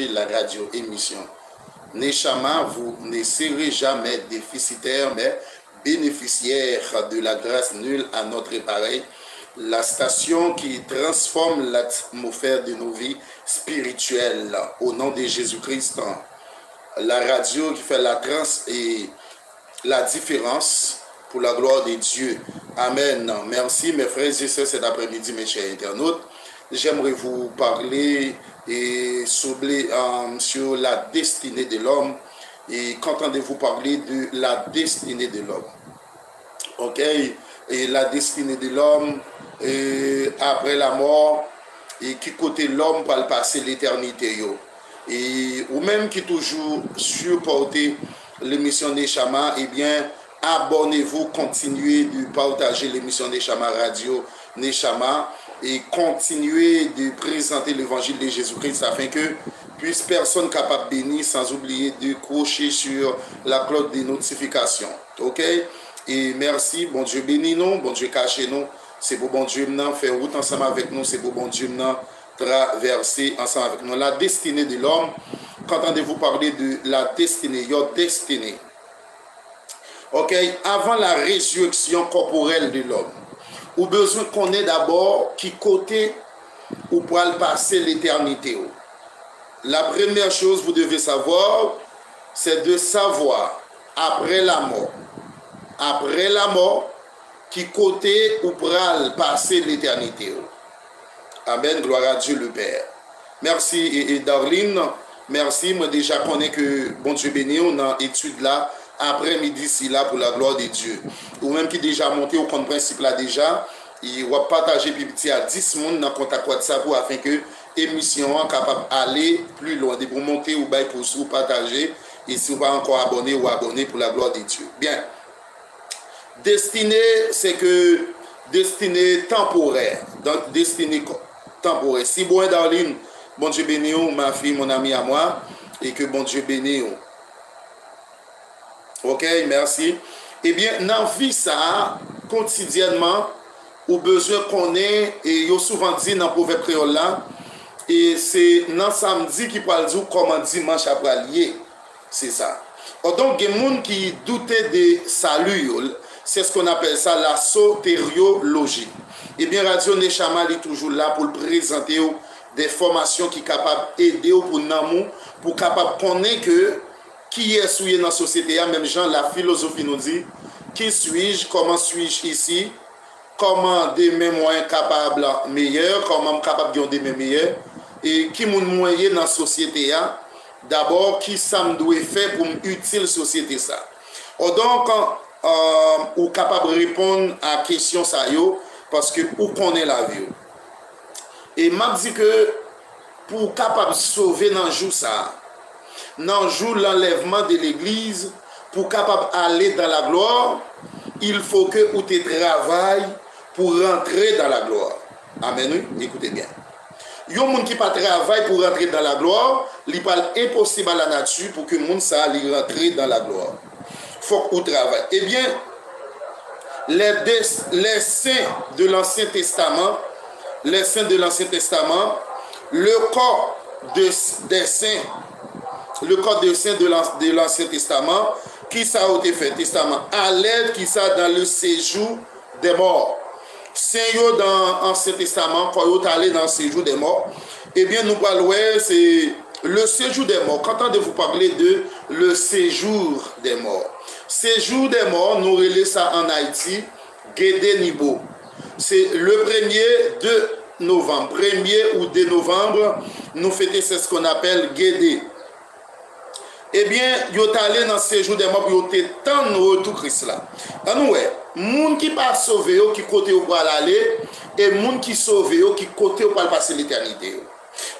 la radio émission. Neshama, vous ne serez jamais déficitaire, mais bénéficiaire de la grâce nulle à notre pareil. La station qui transforme l'atmosphère de nos vies spirituelles au nom de Jésus-Christ. La radio qui fait la trans et la différence pour la gloire de Dieu. Amen. Merci mes frères et sœurs cet après-midi, mes chers internautes. J'aimerais vous parler et euh, sur la destinée de l'homme. Et qu'entendez-vous parler de la destinée de l'homme? Ok Et la destinée de l'homme après la mort et qui côté l'homme va le passer l'éternité. Et ou même qui toujours supporter l'émission des eh bien, abonnez-vous, continuez de partager l'émission des Radio Neshama et continuez de présenter l'évangile de Jésus-Christ afin que puisse personne capable bénir sans oublier de cocher sur la cloche de notification. OK? Et merci, bon Dieu bénis nous, bon Dieu cache nous. C'est pour bon Dieu maintenant faire route ensemble avec nous, c'est pour bon Dieu maintenant traverser ensemble avec nous. La destinée de l'homme, qu'entendez-vous parler de la destinée, your destinée? OK, avant la résurrection corporelle de l'homme, ou besoin qu'on ait d'abord qui côté ou pour passer l'éternité. La première chose vous devez savoir, c'est de savoir après la mort, après la mort, qui côté ou pral passer l'éternité. Amen, gloire à Dieu le Père. Merci et, Darlene, merci, moi déjà connais que bon Dieu béni, on a étude là, après-midi si là pour la gloire de Dieu. Ou même qui déjà monté au compte principe là déjà, il va partager petit à 10 personnes dans contact WhatsApp afin que l'émission soit capable d'aller plus loin, de pour monter ou pour vous partager et si vous pas encore abonné ou abonné pour la gloire de Dieu. Bien. Destinée, c'est que destinée temporaire. Donc, destinée temporaire. Si bon, Darlene, bon Dieu béni, ma fille, mon ami à moi, et que bon Dieu béni. Ok, mersi. Ebyen, eh nan vi sa, kontidyenman, ou bezwe konen, e yo souvan di nan pouve kreol la, e se nan samdi ki pral di ou koman dimanche apral ye. Se sa. O oh, don gen moun ki doute de salu yo, se skon apel sa la soteriologi. Ebyen, eh Radio Nechama li toujou la pou l prezante yo de formasyon ki kapab ede yo pou nan moun, pou kapab konen ke ki esouye nan sosyete ya, menm jan la filosofi nou di, ki suij, koman suij isi, koman demen mwen kapab la meyye, koman m kapab gyon demen meyye, e ki moun mwenye nan sosyete ya, d'abor ki sa m dwe fe pou m util sosyete sa. O don, kan, uh, ou kapab repon a kesyon sa yo, paske ou konen la vyo. E m ap di ke, pou kapab sove nan jou sa, dans jour l'enlèvement de l'église, pour capable aller dans la gloire, il faut que ou travailles pour rentrer dans la gloire. Amen. Écoutez bien. Yon moun qui pas travail pour rentrer dans la gloire, il parle impossible à la nature pour que moun ça aille rentrer dans la gloire faut qu'on travaille. Eh bien, les, les saints de l'Ancien Testament, les saints de l'Ancien Testament, le corps de, des saints, le corps des saints de l'Ancien Testament, qui ça a été fait, Testament, à l'aide qui ça dans le séjour des morts. Saint dans l'Ancien Testament, quand vous allé dans le séjour des morts, eh bien, nous parlons, c'est le séjour des morts. Quand vous parler de le séjour des morts? Séjour des morts, nous relais ça en Haïti, Guédé Nibo. C'est le 1er de novembre. 1er ou 2 novembre, nous fêtons ce qu'on appelle Guédé. Eh ebyen, yo talen nan sejou de mop, yo te tan nou retou kris la. Anouwe, moun ki pa sove yo ki kote yo pal ale, e moun ki sove yo ki kote yo pal pase l'eternite yo.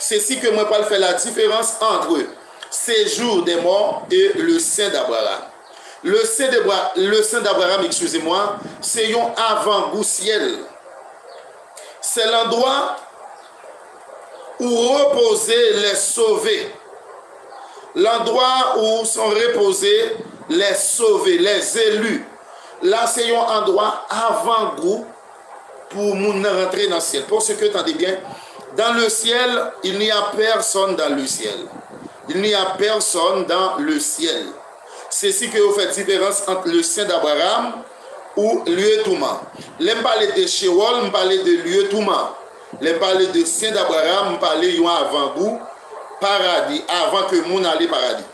Se si ke mwen pal fe la diferans antre sejou de mop e le sen d'Abraham. Le sen d'Abraham, eksuse mwa, se yon avan gou siel. Se l'endroit ou repose les sauve. L'endroit où sont reposés les sauvés, les élus. Là, c'est un endroit avant-goût pour nous rentrer dans le ciel. Pour ce que, attendez bien, Dans le ciel, il n'y a personne dans le ciel. Il n'y a personne dans le ciel. C'est ce que vous faites différence entre le sein d'Abraham ou lieu Touma. Les parler de Sheol, me parler de lieu Touma. Les parler de sein d'Abraham, me parler avant goût paradis, avant que mon allait paradis.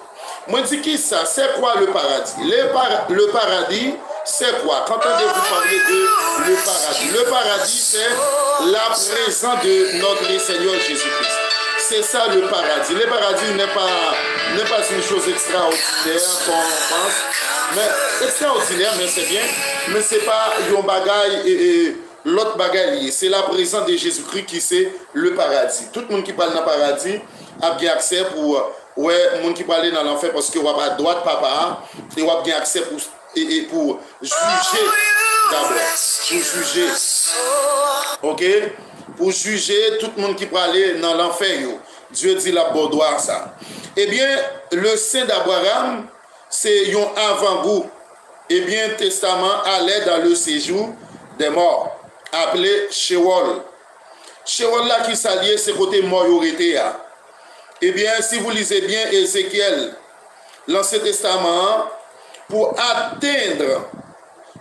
Moi, dis qui ça? C'est quoi le paradis? Le, paradis, c'est quoi? Quand on vous parler de le paradis, le paradis, c'est la présence de notre Seigneur Jésus-Christ. C'est ça le paradis. Le paradis n'est pas, pas une chose extraordinaire qu'on pense. Mais extraordinaire, mais c'est bien. Mais c'est pas un bagaille et, l'autre bagaille. C'est la présence de Jésus-Christ qui c'est le paradis. Tout le monde qui parle dans le paradis a bien accès pour ouais, monde qui parle dans l'enfer parce que vous pas droit de papa et vous bien accès pour, et, pour juger d'abord. Pour juger. OK? Pour juger tout le monde qui parle dans l'enfer. Dieu dit la boudoir ça. Eh bien, le Saint d'Abraham, c'est un avant-goût. Eh bien, testament allait dans le séjour des morts, aple Sheol. Sheol la ki salye se kote Moyorete ya. Ebyen, eh si vous lisez bien Ezekiel, l'Ancien Testament, pour atteindre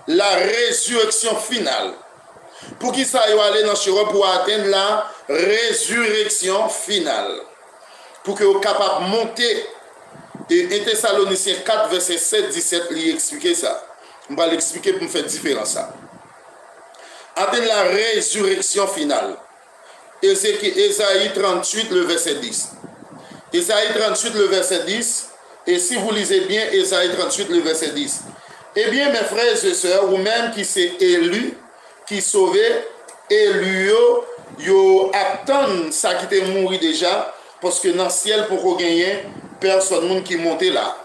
la résurrection finale. Pour qui ça y aller dans Sheol pour atteindre la résurrection finale. Pour que vous capable de monter. Et, et Thessaloniciens 4, verset 7, 17, lui expliquer ça. On va l'expliquer pour me faire différence ça. avec la résurrection finale. Ésaïe 38, le verset 10. Ésaïe 38, le verset 10. Et si vous lisez bien Ésaïe 38, le verset 10. Eh bien, mes frères et sœurs, ou même qui s'est élu, qui sauvé, élu, yo attend ça qui était mouru déjà, parce que dans le ciel, pour gagner, personne monde qui montait là.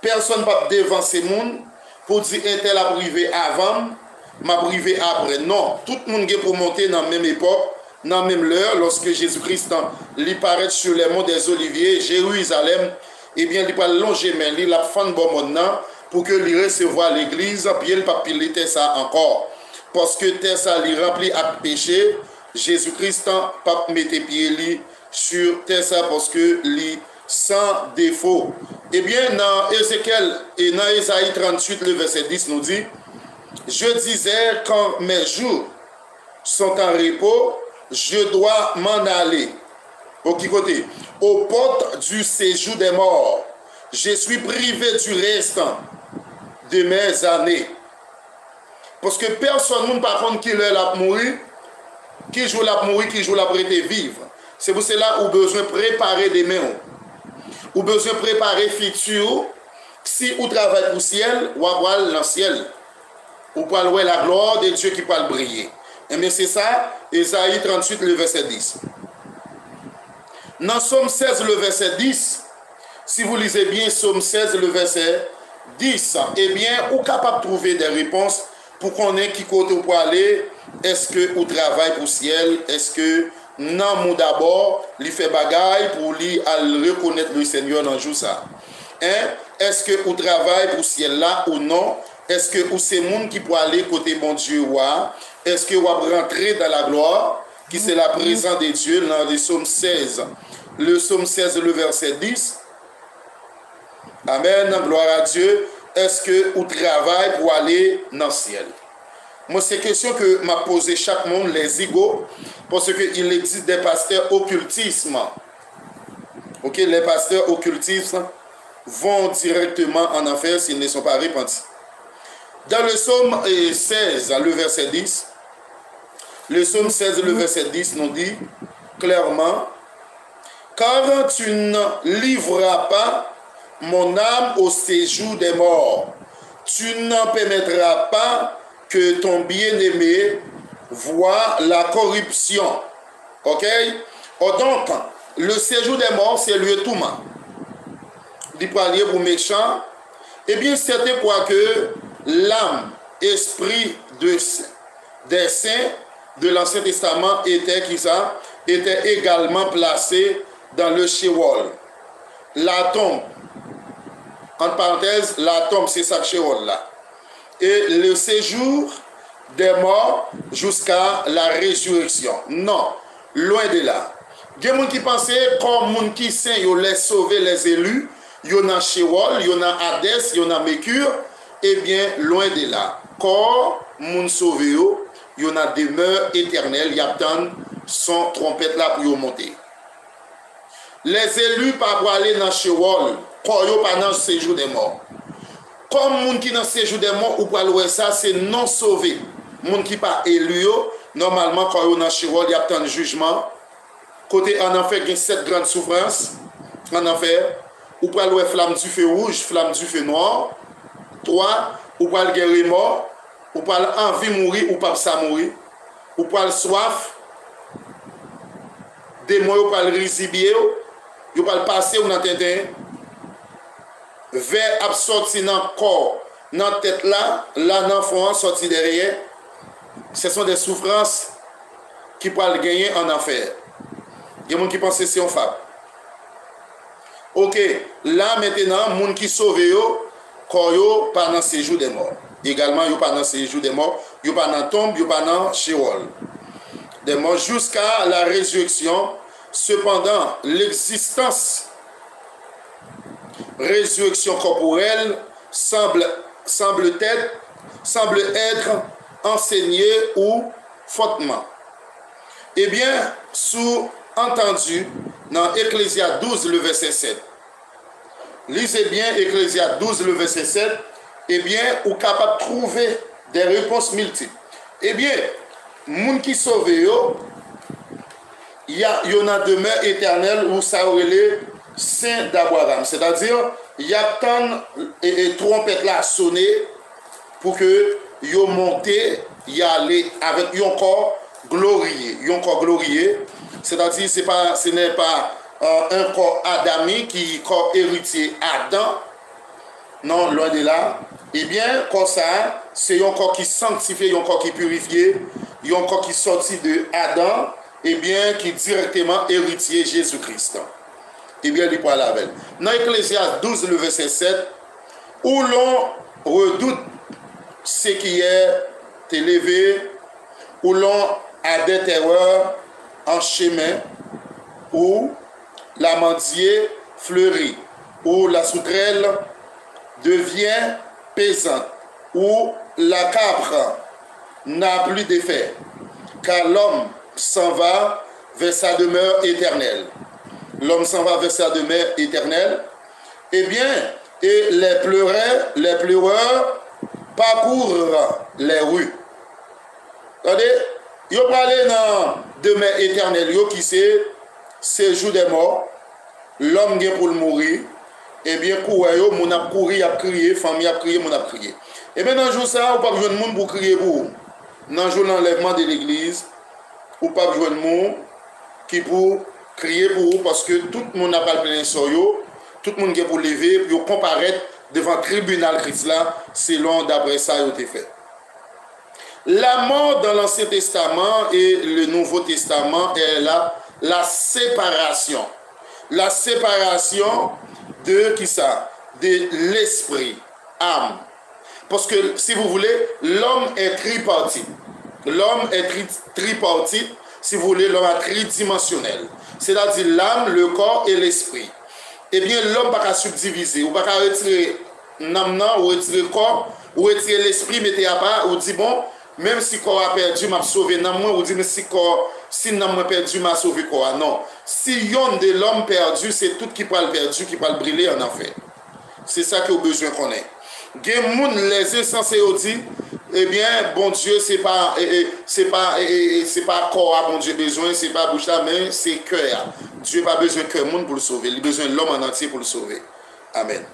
Personne pas devant ces monde pour dire, un tel a privé avant, ma prive apre. Non, tout moun gen pou monte nan menm epop, nan menm lèr, loske Jésus-Christ li paret sou le moun des Olivier, Jérusalem, ebyen eh li pal longe men li la fan bon moun nan, pou ke li resevo a l'Eglise, pi el pa pilite sa ankor. Poske te sa li rempli ak peche, Jésus-Christ pa mette pie li sur te sa poske li san defo. Ebyen eh nan Ezekiel, e nan Ezaïe 38, le verset 10 nou di, Je disais, quand mes jours sont en repos, je dois m'en aller. Au qui côté Aux portes du séjour des morts. Je suis privé du restant de mes années. Parce que personne ne par contre qui l'a mouru, qui joue l'a mouru, qui joue l'a prêter vivre. C'est pour cela où besoin préparer des mains. Ou besoin préparer futur. Si vous travaillez pour le ciel, ou avoir dans le ciel. Ou voir la gloire de Dieu qui peut briller. Et eh bien c'est ça, Esaïe 38, le verset 10. Dans Somme 16, le verset 10, si vous lisez bien Somme 16, le verset 10, eh bien, êtes capable de trouver des réponses pour qu'on ait qui côté pour aller. Est-ce que vous travaillez pour ciel? Est-ce que nan moun d'abord, li fait bagay pour lui reconnaître le Seigneur dans jour ça. Hein? Est-ce que vous travaillez pour ciel là ou non? Est-ce que vous c'est monde qui peut aller côté mon Dieu Est-ce que vous rentrer dans la gloire qui c'est la présence de Dieu dans le psaume 16. Le psaume 16 le verset 10. Amen, gloire à Dieu. Est-ce que vous travaillez pour aller dans le ciel? Moi, c'est une question que m'a posé chaque monde, les égaux, parce qu'il existe des pasteurs occultisme. Ok, les pasteurs occultistes vont directement en enfer s'ils ne sont pas repentis. Dans le psaume 16, le verset 10, le psaume 16, le verset 10 nous dit clairement, car tu ne livreras pas mon âme au séjour des morts, tu n'en permettras pas que ton bien-aimé voit la corruption. OK? Oh, Donc, le séjour des morts, c'est le tout Il peut aller pour méchant. Eh bien, c'était quoi que l'âme, esprit de, des saints de l'Ancien Testament était, qui ça, était également placé dans le Sheol. La tombe, entre parenthèses, la tombe, c'est ça, Sheol là et le séjour des morts jusqu'à la résurrection. Non. loin de là. Il y a des gens qui pensent comme les gens qui sont les les élus, il y en a Shewol, il y en a Hades, il y en a Mercure, Eh ebyen, loin de la. Kor, moun sove yo, yo nan demeur eternel, yap tan son trompet la pou yo monte. Les elu pa wale nan chewol, kor yo pa nan sejou de mor. Kom moun ki nan sejou de mor, ou pal wè sa, se non sove. Moun ki pa elu yo, normalman kor yo nan chewol, yap tan jujman. Kote an anfer gen set gran soufrans, an anfer, ou pal wè flam du fe rouge, flam du fe noir, 3. Ou pral gen remor, ou pral anvi mouri, ou pap sa mouri. Ou pral soaf, demoy ou pral rizibye ou, yo pral pase ou nan ten ten. Ver ap soti nan kor, nan tet la, la nan fon soti derye. Se son de soufrans ki pral genyen an anfer. Gen moun ki panse se yon fap. Ok, la mentenan, moun ki sove yo, kor yo pa nan sejou de mor. Egalman yo pa nan sejou de mor, yo pa nan tomb, yo pa nan chirol. De mor jouska la rezureksyon, sepandan l'eksistans rezureksyon korporel semble, semble, tèd, semble etre ensegnye ou fotman. Ebyen, eh sou entendu nan Ecclesia 12 le verset 7. lisez bien Ecclésia 12, le verset 7, eh bien, ou capable de trouver des réponses multiples. Eh bien, moun qui sauve yo, il y a une demeure éternelle où ça aurait les saint d'Abraham. C'est-à-dire, il y a tant et, trompette là sonner pour que yo monté, y aller avec yon corps glorieux. Yon corps glorieux. C'est-à-dire, c'est pas, ce n'est pas Euh, un kor adami ki kor eritiye adan nan lwen de eh la ebyen kor sa se yon kor ki sanktife, yon kor ki purifiye yon kor ki soti de adan ebyen ki direktyman eritiye Jezu Kristan ebyen li po alavel nan Eklesias 12 le verset 7 ou lon redoute se ki yer te leve ou lon ade terreur an chemen ou l'amandier fleurit ou la sauterelle devient pesante ou la capre n'a plus d'effet car l'homme s'en va vers sa demeure éternelle. L'homme s'en va vers sa demeure éternelle. Eh bien, et les pleureurs, les pleureurs parcourent les rues. Regardez, ils parlent dans demeure éternelle, qui c'est sejou de mor, lom gen pou l mouri, ebyen eh kouwe yo, moun ap kouri ap kriye, fami ap kriye, moun ap kriye. Eh ebyen nanjou sa, ou pap jwen moun pou kriye pou, nanjou l'enlèvman de l'eglise, ou pap jwen moun ki pou kriye pou ou, paske tout moun ap alpenen so yo, tout moun gen pou leve, yo komparet devan tribunal kris la, selon d'apre sa yo te fet. La mort dans l'Ancien Testament et le Nouveau Testament est là la séparation. La séparation de qui ça De l'esprit, âme. Parce que, si vous voulez, l'homme est tripartite. L'homme est tri tripartite, si vous voulez, l'homme est tridimensionnel. C'est-à-dire l'âme, le corps et l'esprit. Eh bien, l'homme va pas subdiviser. Ou pas retirer l'âme, non, ou retirer le corps, ou retirer l'esprit, mettez à part, ou dit bon, même si le corps a perdu, m'a sauvé, non, ou dit, mais si le corps si pas perdu, m'a sauvé quoi? Non. Si yon de l'homme perdu, c'est tout qui parle perdu, qui parle briller en enfer. C'est ça que vous besoin qu'on ait. Gen moun les insensés dit, eh bien, bon Dieu, c'est pas, c'est pas, c'est pas corps à bon Dieu besoin, c'est pas bouche là, mais c'est cœur. Dieu n'a pas besoin de monde pour le sauver, il a besoin de l'homme en entier pour le sauver. Amen.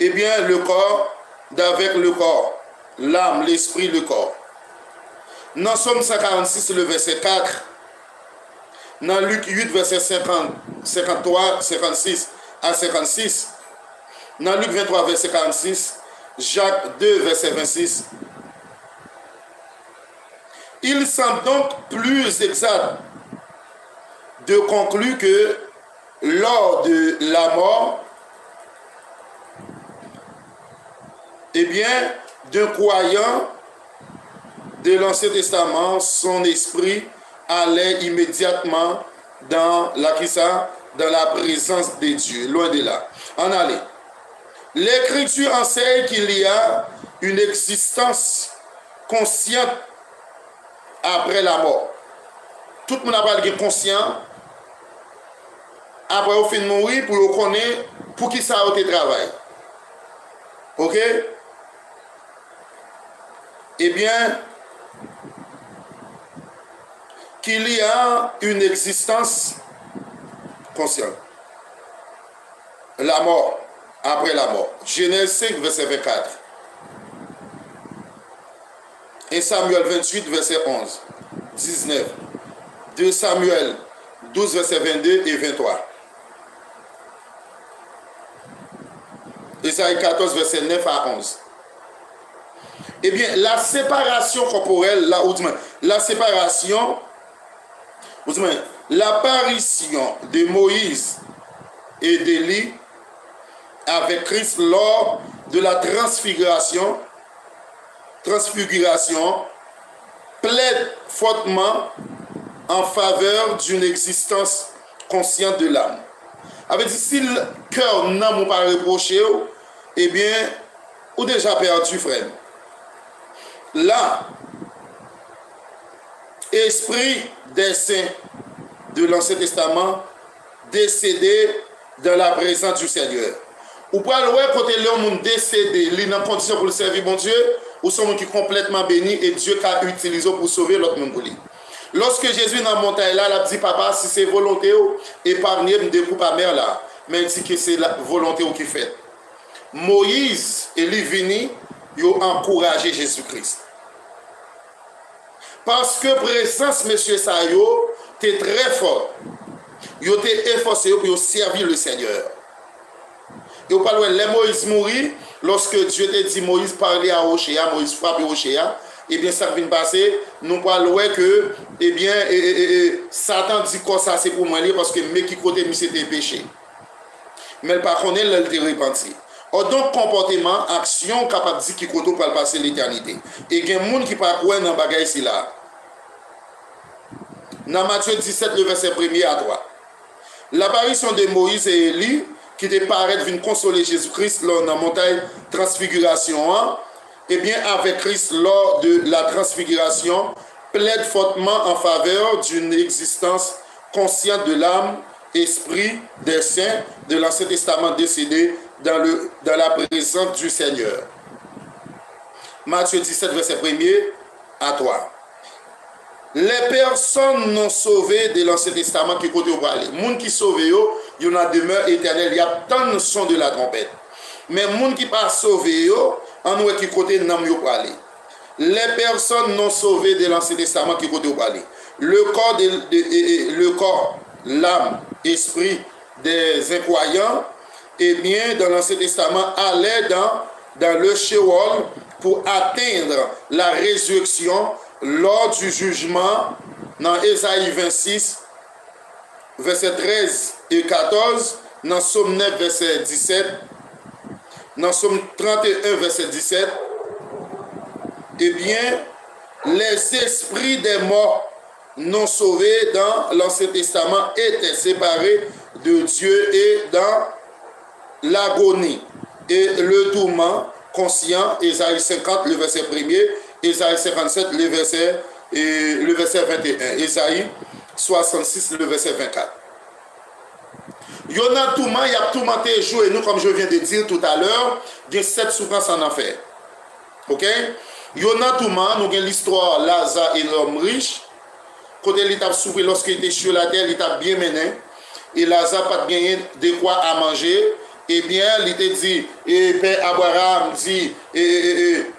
Eh bien, le corps, d'avec le corps, l'âme, l'esprit, le corps. Dans Somme 146, le verset 4, dans Luc 8, verset 50, 53, 56 à 56, dans Luc 23, verset 46, Jacques 2, verset 26, il semble donc plus exact de conclure que lors de la mort, eh bien, d'un croyant de l'Ancien Testament, son esprit allait immédiatement dans la, dans la présence de Dieu, loin de là. En aller. L'Écriture enseigne qu'il y a une existence consciente après la mort. Tout le monde a parlé conscient après au fin de mourir pour le connaître pour qui ça a été travail. OK? Eh bien, qu'il y a une existence consciente. La mort, après la mort. Genèse 5, verset 24. Et Samuel 28, verset 11, 19. 2 Samuel 12, verset 22 et 23. Isaïe 14, verset 9 à 11. Eh bien, la séparation corporelle, là, la séparation, l'apparition de Moïse et d'Élie avec Christ lors de la transfiguration, transfiguration plaide fortement en faveur d'une existence consciente de l'âme. Avec si le cœur n'a pas reproché, eh bien, ou déjà perdu, frère. Là, esprit des saints de l'Ancien Testament décédés dans la présence du Seigneur. Ou pral wè kote lè ou moun desede, li nan kondisyon pou lè servi bon Diyo, ou son moun ki kompletman beni, et Diyo ka utilizo pou sove lòt moun pou li. Lòske Jésus nan montagne la, la pdi papa, si se volonté ou, eparnye mde pou pa mer la, men si ki se volonté ou ki fet. Moïse, e li vini, yo ankouraje Jésus Christ. Paske presans mesye sa yo te tre for. Yo te efose yo pou yo servi le seigneur. Yo palwe le Moïse mouri, loske Diyo te di Moïse parli a Oshea, Moïse frapi Oshea, ebyen sa vin pase, nou palwe ke, ebyen, e, e, e, Satan di kon sa se pou mwenye, paske me ki kote mi se te peche. Men pa konen lel te repanti. Odon komporteman, aksyon kapap di ki koto pal pase l'eternite. E gen moun ki pa kwen nan bagay si la. Nan Matye 17, le verset 1 a 3. L'aparisyon de Moïse et Eli, ki te paret vin konsole Jésus-Christ lor nan montagne transfiguration an, ebyen eh avek Christ lor de la transfiguration, plède fortement en faveur d'une existence consciente de l'âme, esprit, des saints, de l'Ancien Testament décédé dans, le, dans la présence du Seigneur. Matthieu 17, verset 1er à 3. Les personnes non sauvées de l'Ancien Testament qui côté au parler. Gens qui sauvés, il y en demeure éternelle. Il y a tant de sons de la trompette. Mais gens qui pas sauvés, en nous qui côté n'ont pas Les personnes non sauvées de l'Ancien Testament qui côté au parler. Le corps, de, le corps, l'âme, esprit des incroyants, eh bien, dans l'Ancien Testament, allait dans, dans le Sheol pour atteindre la résurrection lors du jugement dans Esaïe 26, verset 13 et 14, dans Somme 9, verset 17, dans Somme 31, verset 17, eh bien, les esprits des morts non sauvés dans l'Ancien Testament étaient séparés de Dieu et dans l'agonie et le tourment conscient, Esaïe 50, le verset 1er, Esaïe 57, le verset, et le verset 21, Esaïe 66, le verset 24. Yon nan touman, yap toumante jou et nou, kom je vien de dir tout alor, gen set soufrans an anfer. Ok? Yon nan touman, nou gen l'histoire Laza et l'homme riche, kote li tap soufri loske ite chou la ter, li tap bien menen, et Laza pat genyen de kwa a manje, Eh Ebyen, li te di, e eh, pe Abraham di, e, eh, e, e,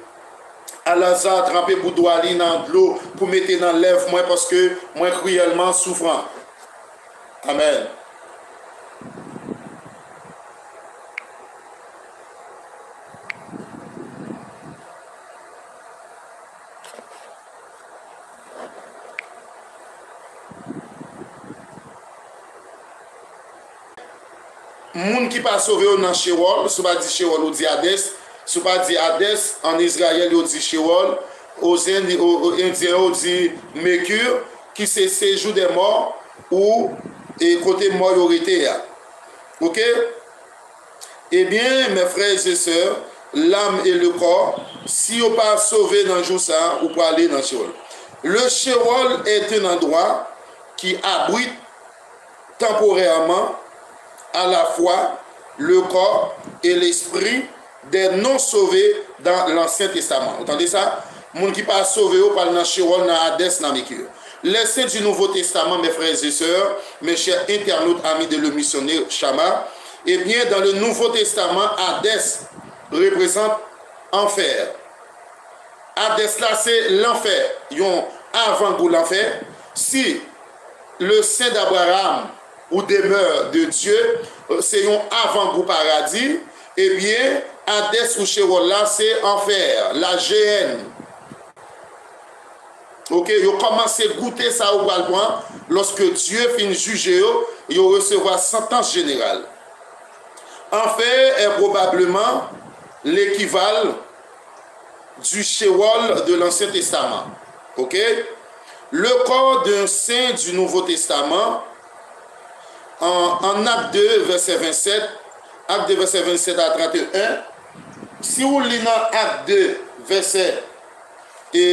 Alazar trempe boudwa li nan dlo pou mette nan lev mwen paske mwen kriyelman soufran. Amen. moun ki pa sove yo nan Sheol, sou pa di Sheol ou di Hades, sou pa di Hades, an Israel yo di Sheol, ou zen indien yo di Mekur, ki se sejou de mor ou e kote mor yo rete ya. Ok? Eh Ebyen, me frez e se, l'am e le kor, si yo pa sove nan Jousan, ou pa ale nan Sheol. Le Sheol et un endroit ki abwit temporèman à la fois le corps et l'esprit des non-sauvés dans l'Ancien Testament. Vous Entendez ça? Moun qui pas sauvé ou pas dans Chiron, dans Hades, dans Mekir. Les saints du Nouveau Testament, mes frères et sœurs, mes chers internautes, amis de le missionnaire Chama, eh bien, dans le Nouveau Testament, Hades représente enfer. Hades là, c'est l'enfer. Yon avant goût l'enfer. Si le saint d'Abraham ou demeure de Dieu, euh, c'est un avant-goût paradis, eh bien, Hades ou Sheol là, c'est enfer, la GN. Ok, vous commencez à goûter ça au point lorsque Dieu finit juger, vous recevoir sentence générale. Enfer est probablement l'équivalent du Sheol de l'Ancien Testament. Ok? Le corps d'un saint du Nouveau Testament, an ap 2 verset 27, ap 2 verset 27 a 31, si ou li nan ap 2 verset, e,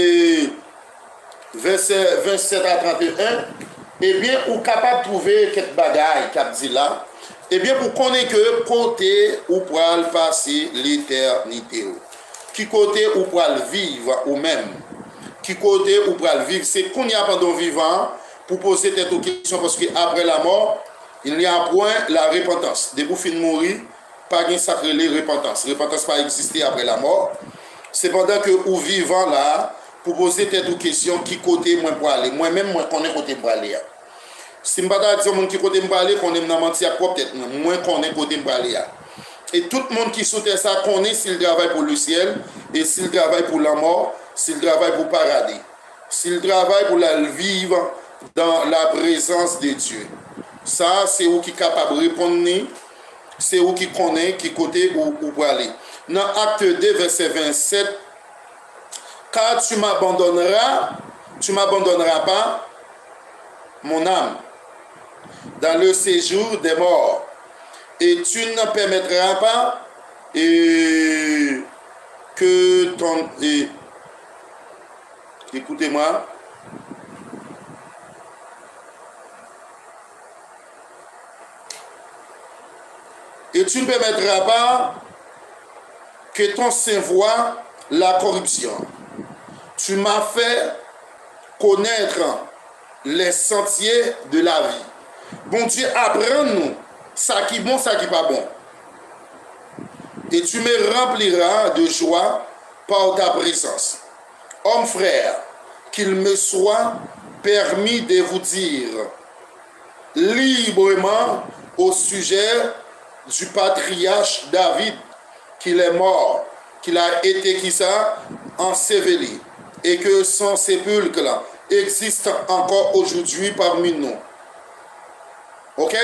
verset 27 a 31, ebyen ou kapap trouve ket bagay kap di la, ebyen pou konen ke kote ou pral pase l'eternite ou. Ki kote ou pral vive ou men, ki kote ou pral vive, se kon ya pandon vivan, pou pose tet ou kesyon, paske apre la mor, il n'y a point la repentance. Debou fin mouri, pa gen sakre le repentance. Repentance pa existé apre la mort. Sependan ke ou vivan la, pou pose tèt ou kesyon ki kote mwen pou ale. Mwen men mwen konen kote mwen ale ya. Si mbata a diyon mwen ki kote mwen ale, konen mwen manti ya prop tèt mwen. Mwen konen kote mwen ale ya. Et tout moun ki soute sa konen si l travay pou le siel, et si l travay pou la mort, si l travay pou paradis. Si l travay pou la vive dans la présence de Dieu. Sa, se ou ki kapab repon ni, se ou ki konen ki kote ou, ou wale. Nan akte 2, verset 27, Kar tu m'abandonnera, tu m'abandonnera pa, mon am, dan le sejou de mor. Et tu ne permettra pa, et, que ton... Et, Écoutez-moi. Et tu ne permettras pas que ton sein voit la corruption. Tu m'as fait connaître les sentiers de la vie. Bon Dieu, apprends-nous ça qui est bon, ça qui n'est pas bon. Et tu me rempliras de joie par ta présence. Homme frère, qu'il me soit permis de vous dire librement au sujet du patriarche David qu'il est mort, qu'il a été qui ça enseveli et que son sépulcre là, existe encore aujourd'hui parmi nous. OK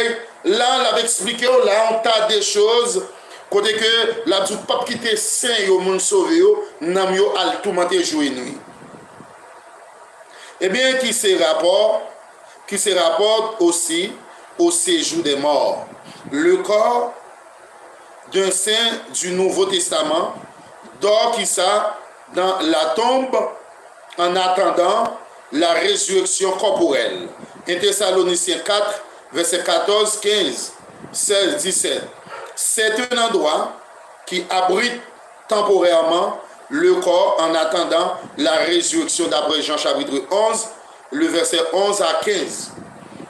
Là, on l'avait expliqué là on tas des choses côté que la du pape qui était saint au monde sauvé yo n'am yo al tourmenter jour et nuit. Eh bien, qui se rapporte, qui se rapporte aussi au séjour des morts. Le corps d'un saint du Nouveau Testament dort qui ça dans la tombe en attendant la résurrection corporelle. 1 Thessaloniciens 4, verset 14, 15, 16, 17. C'est un endroit qui abrite temporairement le corps en attendant la résurrection d'après Jean chapitre 11, le verset 11 à 15.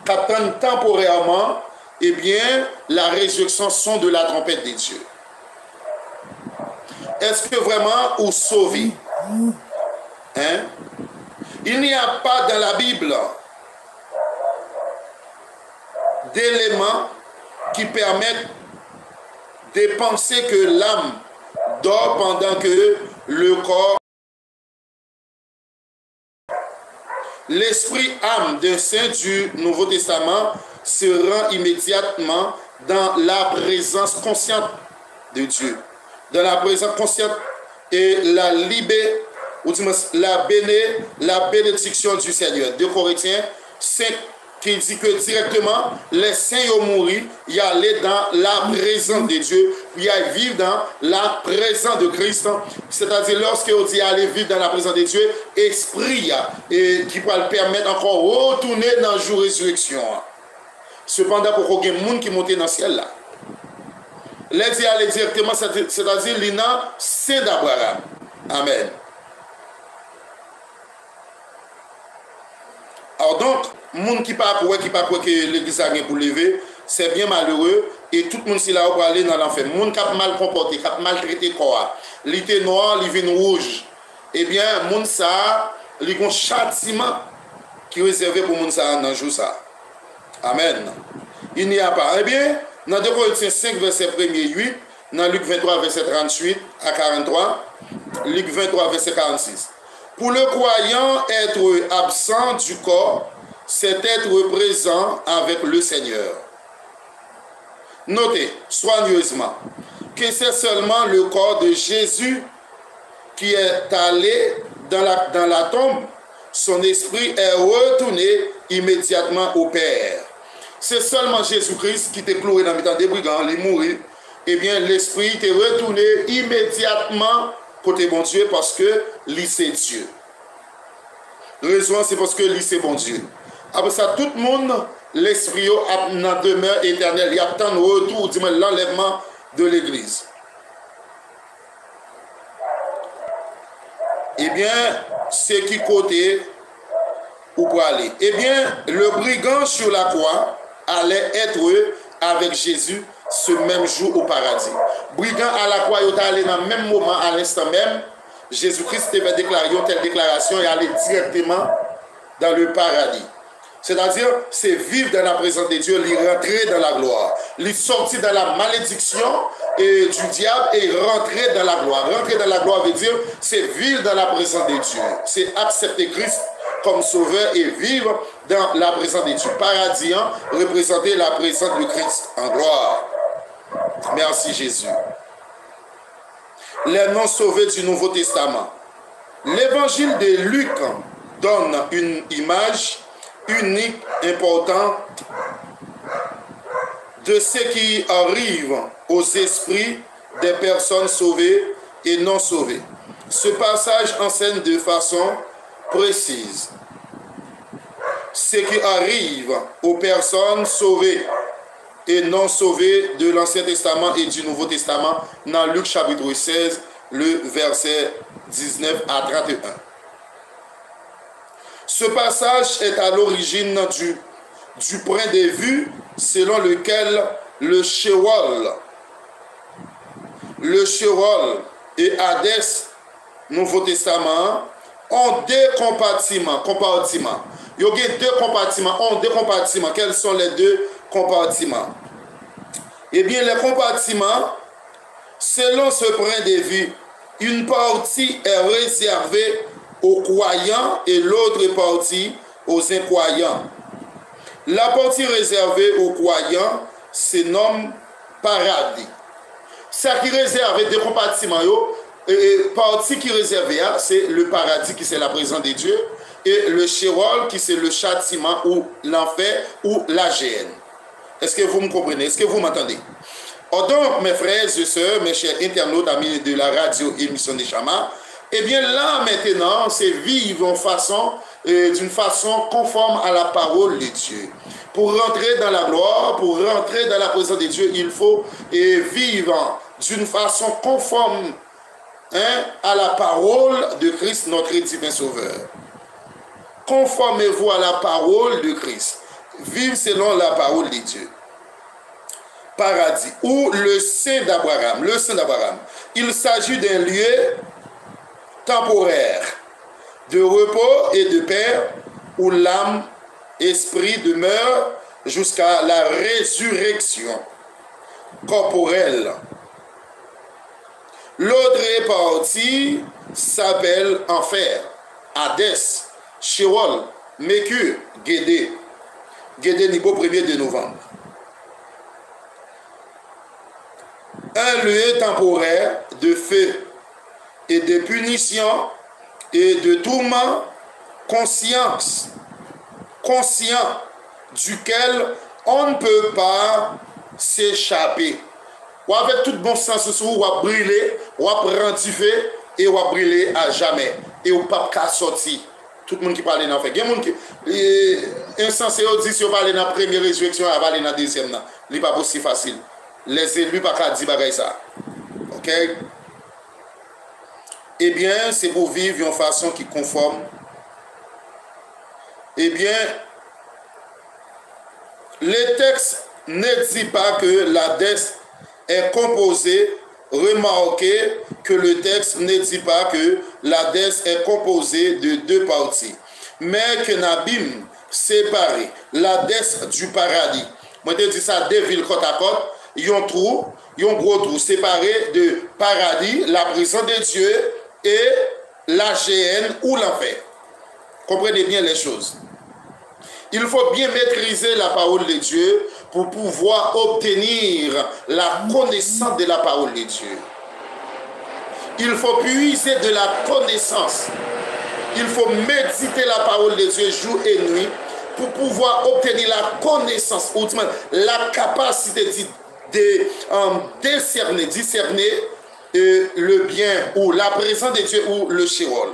Qu'attend temporairement, eh bien, la résurrection son de la trompette des dieux. Est-ce que vraiment ou sauver? Hein? Il n'y a pas dans la Bible d'éléments qui permettent de penser que l'âme dort pendant que le corps... L'esprit âme d'un saint du Nouveau Testament se rend immédiatement dans la présence consciente de Dieu. Dans la présence consciente et la libé ou la, béné, la bénédiction du Seigneur. 2 Corinthiens 5 qui dit que directement, les saints ont mouru, y aller dans la présence de Dieu, y aller vivre dans la présence de Christ. C'est-à-dire, lorsque on dit aller vivre dans la présence de Dieu, esprit et qui peut le permettre encore retourner dans la jour Sepanda pou kou gen moun ki monte nan siel la. Lè di alè direktman, se ta di li nan se d'Abraham. Amen. Or donk, moun ki pa pou wè, ki pa pou wè ki l'Eglise a gen pou leve, se bien malheureux, et tout moun si la ou pralè nan l'enfer. Moun kap mal kompote, kap mal trete kwa. Li te noan, li ven rouge. Eh Ebyen, moun sa, li kon chatiman ki rezerve pou moun sa nan jou sa. Amen. Il n'y a pas. Eh bien, dans 2 Corinthiens 5 verset 1 8, dans Luc 23 verset 38 à 43, Luc 23 verset 46. Pour le croyant, être absent du corps, c'est être présent avec le Seigneur. Notez soigneusement que c'est seulement le corps de Jésus qui est allé dans la, dans la tombe. Son esprit est retourné immédiatement au Père. C'est seulement Jésus-Christ qui était cloué dans le temps des brigands, les mourir. Eh bien, l'esprit est retourné immédiatement côté bon Dieu parce que c'est Dieu. Raison, c'est parce que c'est bon Dieu. Après ça, tout le monde, l'esprit a dans demeure éternelle. Il y a tant de retour, l'enlèvement de l'église. Eh bien, c'est qui côté ou pour aller? Eh bien, le brigand sur la croix allait être avec Jésus ce même jour au paradis. Brigand à la croix, il allé dans le même moment, à l'instant même. Jésus-Christ avait déclaré une telle déclaration et allait directement dans le paradis. C'est-à-dire, c'est vivre dans la présence de Dieu, lui rentrer dans la gloire. Lui sortir dans la malédiction et du diable et rentrer dans la gloire. Rentrer dans la gloire veut dire, c'est vivre dans la présence de Dieu. C'est accepter Christ comme sauveur et vivre dans la présence Dieu. Paradis, hein, représenter la présence de Christ en gloire. Merci Jésus. Les noms sauvés du Nouveau Testament. L'évangile de Luc donne une image unique, important de ce qui arrive aux esprits des personnes sauvées et non sauvées. Ce passage enseigne de façon précise ce qui arrive aux personnes sauvées et non sauvées de l'Ancien Testament et du Nouveau Testament dans Luc chapitre 16, le verset 19 à 31. Ce passage est à l'origine du, du point de vue selon lequel le Sheol, le Sheol et Hadès, Nouveau Testament, ont deux compartiments. compartiments. Yo gen de kompartiman, an de kompartiman. Kel son le de kompartiman? Ebyen, eh le kompartiman, selon se pren de vue, un parti e rezerve ou kwayan e l'otre parti ou zin kwayan. La parti rezerve ou kwayan se nom paradi. Sa ki rezerve de kompartiman yo, e parti ki rezerve a, se le paradis ki se la prezant de Diyo, et le chérol qui c'est le châtiment ou l'enfer ou la gêne. Est-ce que vous me comprenez? Est-ce que vous m'entendez? Oh, donc, mes frères et sœurs, mes chers internautes, amis de la radio émission des Chama, eh bien là maintenant, c'est vivre en façon, euh, d'une façon conforme à la parole de Dieu. Pour rentrer dans la gloire, pour rentrer dans la présence de Dieu, il faut euh, vivre d'une façon conforme hein, à la parole de Christ, notre divin Sauveur. Conformez-vous à la parole de Christ. Vive selon la parole de Dieu. Paradis ou le sein d'Abraham. Le sein d'Abraham. Il s'agit d'un lieu temporaire de repos et de paix où l'âme, esprit demeure jusqu'à la résurrection corporelle. L'autre partie s'appelle enfer, Hadès, Chirol, Mekur, Gede. Gede Nibo 1er de novembre. Un lieu temporaire de feu et de punition et de tourment conscience, conscient duquel on ne peut pas s'échapper. Ou avec tout bon sens ou à brûler, ou à brandiver, et ou à brûler à jamais. Et ou pas qu'à sortir. Tout moun ki pale nan fe. Gen moun ki... Insanse yo di si yo pale nan premye rejeksyon a pale nan dezyem nan. Li pa pou si fasil. Les elu pa ka di bagay sa. Ok? Eh Ebyen, se pou viv yon fason ki konform. Ebyen, eh le teks ne di pa ke la des e kompoze remanke ke le teks ne di pa ke la est composée de deux parties, mais que Nabim séparé la du paradis. Moi, je dis ça deux villes côte à côte, ils ont trou, ils ont gros trou séparé de paradis, la prison de Dieu et la GN ou l'enfer. Comprenez bien les choses. Il faut bien maîtriser la parole de Dieu pour pouvoir obtenir la connaissance de la parole de Dieu. Il faut puiser de la connaissance. Il faut méditer la parole de Dieu jour et nuit pour pouvoir obtenir la connaissance, la capacité de, euh, discerner, discerner euh, le bien ou la présence de Dieu ou le chirol.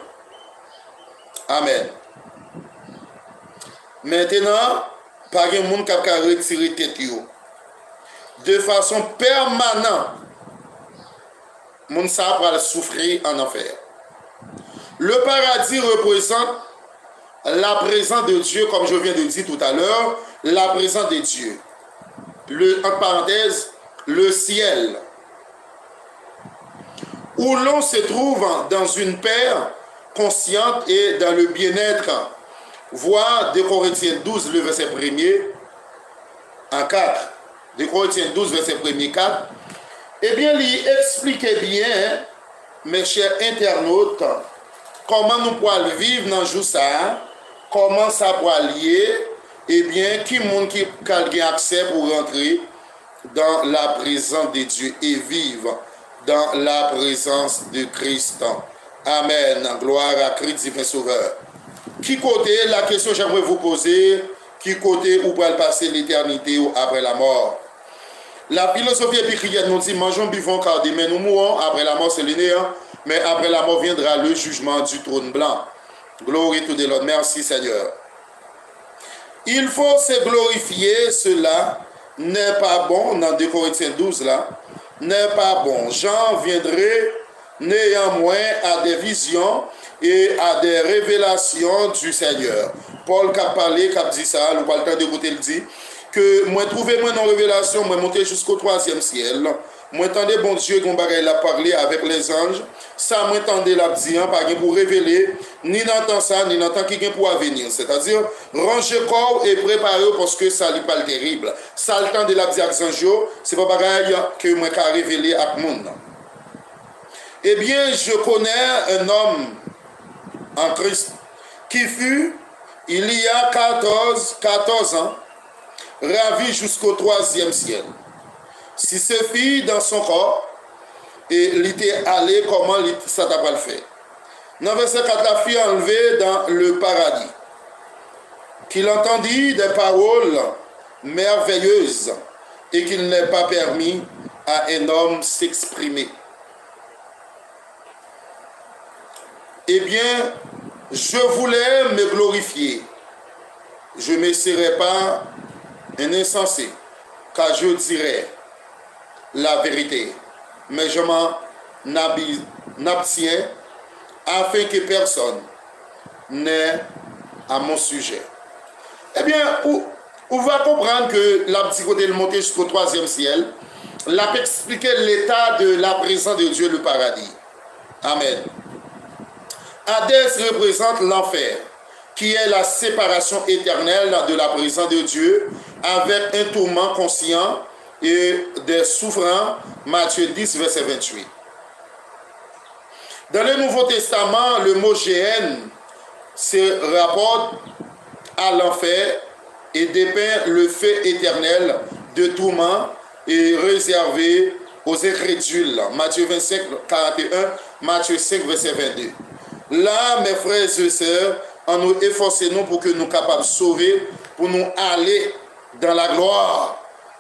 Amen. Maintenant, pas de monde qui a retiré tête de façon permanente. Va souffrir en enfer. Le paradis représente la présence de Dieu, comme je viens de dire tout à l'heure, la présence de Dieu. En parenthèse, le ciel, où l'on se trouve dans une paix consciente et dans le bien-être Voir 2 Corinthiens 12, le verset 1er, en 4. 2 Corinthiens 12, verset 1er, 4. Eh bien, il expliquait bien, mes chers internautes, comment nous pouvons vivre dans le ça, comment ça peut lier, eh bien, qui monde qui a accès pour rentrer dans la présence de Dieu et vivre dans la présence de Christ. Amen. Gloire à Christ, divin Sauveur. Qui côté, la question que j'aimerais vous poser, qui côté où pourrait passer l'éternité ou après la mort? La philosophie épicurienne nous dit mangeons, buvons, car demain nous mourons. Après la mort, c'est le néant. Mais après la mort viendra le jugement du trône blanc. Glory to the Lord. Merci Seigneur. Il faut se glorifier. Cela n'est pas bon. Dans 2 Corinthiens 12, là, n'est pas bon. Jean viendrait néanmoins à des visions et à des révélations du Seigneur. Paul qui a parlé, qui a dit ça, nous pas le temps d'écouter le dit. Que moi trouvé moi dans révélation, moi monté jusqu'au troisième ciel. Moi entendais bon Dieu qu'on il a parlé avec les anges. Ça moi entendais la dit, hein, pas pour révéler, ni dans ça, ni dans temps qui pour venir. C'est-à-dire, ranger corps et préparer parce que ça n'est pas le terrible. Ça le temps de la avec c'est pas pareil que moi qui révélé à monde. Eh bien, je connais un homme en Christ, qui fut, il y a 14, 14 ans, ravi jusqu'au troisième ciel. Si ce fit dans son corps, et il était allé, comment ça t'a pas le fait. Dans verset 4, la fille enlevée dans le paradis, qu'il entendit des paroles merveilleuses et qu'il n'est pas permis à un homme s'exprimer. Eh bien, je voulais me glorifier. Je ne serai pas un insensé, car je dirais la vérité. Mais je m'en abstiens afin que personne n'ait à mon sujet. Eh bien, on va comprendre que la côté de monter jusqu'au troisième ciel, l'a expliqué l'état de la présence de Dieu, le paradis. Amen. Hadès représente l'enfer, qui est la séparation éternelle de la présence de Dieu avec un tourment conscient et des souffrants. Matthieu 10, verset 28. Dans le Nouveau Testament, le mot GN se rapporte à l'enfer et dépeint le fait éternel de tourment et réservé aux incrédules. Matthieu 25, 41, Matthieu 5, verset 22. Là, mes frères et sœurs, en nous efforçons pour que nous capables de sauver, pour nous aller dans la gloire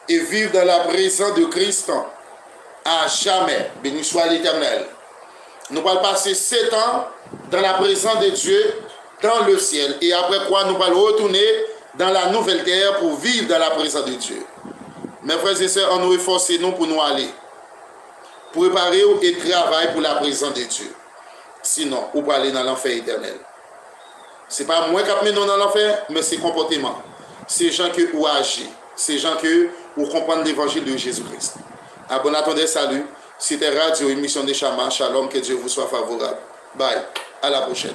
et vivre dans la présence de Christ à jamais. Béni soit l'Éternel. Nous allons passer sept ans dans la présence de Dieu dans le ciel. Et après quoi, nous allons retourner dans la nouvelle terre pour vivre dans la présence de Dieu. Mes frères et sœurs, on nous efforçons nous pour nous aller. Préparer et travailler pour la présence de Dieu. Sinon, on va aller dans l'enfer éternel. Ce n'est pas moi qui nous dans l'enfer, mais c'est comportement. C'est gens qui ont agi. C'est gens qui ont compris l'évangile de Jésus-Christ. À bon attendez, salut. C'était Radio Émission des Chamans. Shalom, que Dieu vous soit favorable. Bye. À la prochaine.